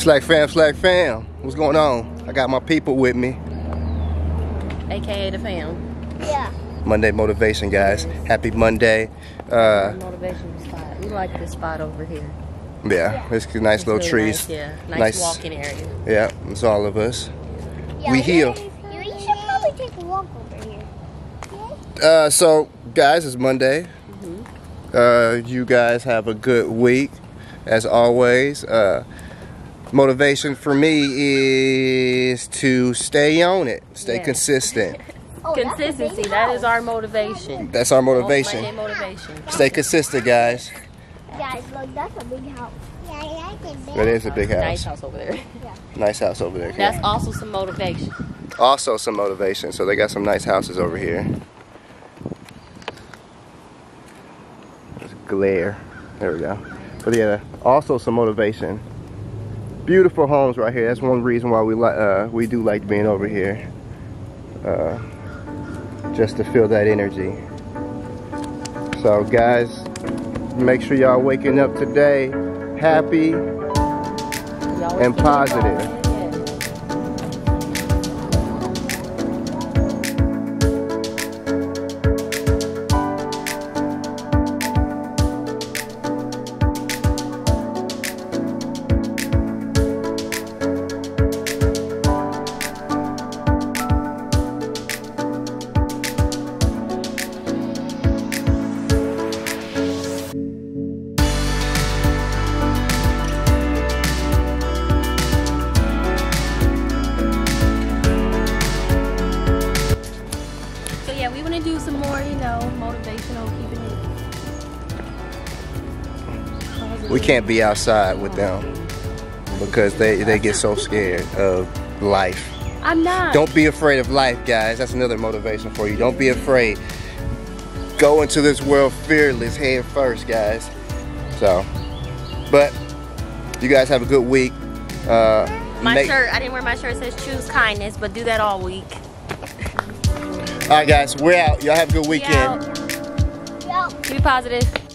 Slack fam, slack fam. What's going on? I got my people with me. AKA the fam. Yeah. Monday motivation, guys. Happy Monday. Uh, Motivation spot. We like this spot over here. yeah, it's a nice It's little really trees. Nice, yeah. Nice, Nice. walking area. Yeah, it's all of us. yeah We you- heal. You, you should probably take a walk over here. Uh, so, guys, it's Monday. Mm-hmm. Uh, you guys have a good week, as always. Uh, motivation for me is to stay on it, stay Yeah. consistent. Oh, that's a big Consistency. That is our motivation. That's our Monday motivation. motivation. Stay consistent, guys. Guys, look, that's a big house. Yeah, yeah, it's a big That is a big Nice house. house over there. Nice house over there. That's also some motivation. Also, some motivation. So they got some nice houses over here. There's glare. There we go. But yeah, also some motivation. Beautiful homes right here. That's one reason why we like uh, we do like being over here. Uh, just to feel that energy. So guys, make sure y'all waking up today happy And positive. We can't be outside with them because they, they get so scared of life. I'm not. Don't be afraid of life, guys. That's another motivation for you. Don't be afraid. Go into this world fearless, head first, guys. So, but you guys have a good week. Uh, My make- shirt. I didn't wear my shirt. It says choose kindness, but do that all week. All right, guys, we're out. Y'all have a good We weekend. out. Be positive.